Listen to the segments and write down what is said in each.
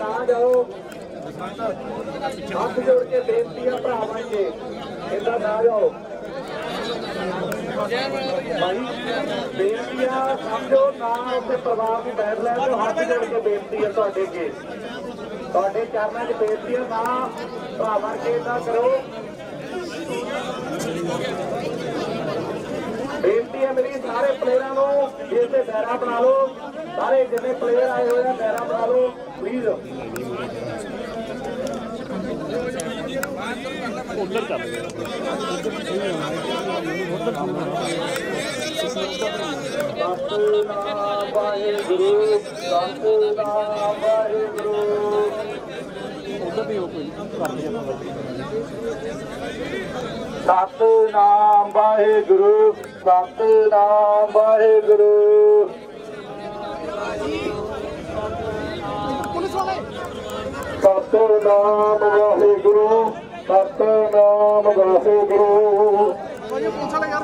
ਨਾ ਜਾਓ। ਹੱਥ ਜੋੜ ਕੇ ਬੇਨਤੀ ਆ ਭਰਾਵਾਂ ਜੀ ਇਦਾਂ ਨਾ ਜਾਓ। ਭਾਈ, ਬੇਨਤੀ ਆ, ਸਮਝੋ ਨਾ ਉੱਥੇ ਪਰਿਵਾਰ ਨੂੰ ਬੈਠ ਲੈ ਤੇ ਹੱਥ ਜੋੜ ਕੇ ਬੇਨਤੀ ਆ ਤੁਹਾਡੇ ਅੱਗੇ। ਤੁਹਾਡੇ ਚਰਨਾਂ 'ਚ ਬੇਨਤੀ ਆ, ਨਾ ਭਰਾਵਾਂ ਕੇ ਨਾ ਕਰੋ। ਬੇਨਤੀ ਹੈ ਮੇਰੀ ਸਾਰੇ ਪਲੇਅਰਾਂ ਨੂੰ ਇਸ ਤੇ ਦਾਇਰਾ ਬਣਾ ਲਓ। ਸਾਰੇ ਜਿੰਨੇ ਪਲੇਅਰ ਆਏ ਹੋਏ ਆ ਦਾਇਰਾ ਬਣਾ ਲਓ। ਉਧਰ ਚੱਲ ਸਤਨਾਮ ਵਾਹਿਗੁਰੂ ਸਤਨਾਮ ਵਾਹਿਗੁਰੂ ਉਧਰ ਵੀ ਹੋ ਕੋਈ ਕਰ ਲਿਆ ਸਤਨਾਮ ਵਾਹਿਗੁਰੂ ਸਤਨਾਮ ਵਾਹਿਗੁਰੂ। ਸਤਨਾਮ ਵਾਹਿਗੁਰੂ ਵਾਹਿਗੁਰੂ ਪੁਲਿਸ ਵਾਲੇ ਯਾਰ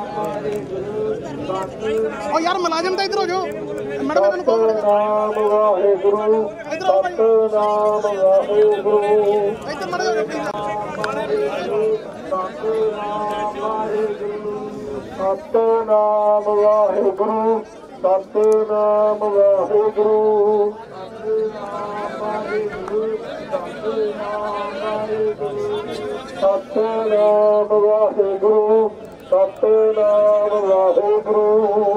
ਓ ਯਾਰ। ਮੁਲਾਜ਼ਮ ਤਾਂ ਇੱਧਰ ਹੋ ਜਾਓ। ਮੈਡਮ ਤੈਨੂੰ ਕੌਣ ਸਤਨਾਮ ਵਾਹਿਗੁਰੂ ਸਤਨਾਮ ਵਾਹਿਗੁਰੂ ਇੱਧਰ ਮੜ ਜਾਓ ਪਲੀਜ਼ ਸਤਨਾਮ ਵਾਹਿਗੁਰੂ ਸਤਨਾਮ ਵਾਹਿਗੁਰੂ ਸਤਨਾਮ ਵਾਹਿਗੁਰੂ ਸਤਨਾਮ ਵਾਹਿਗੁਰੂ ਸਤਨਾਮ ਵਾਹਿਗੁਰੂ।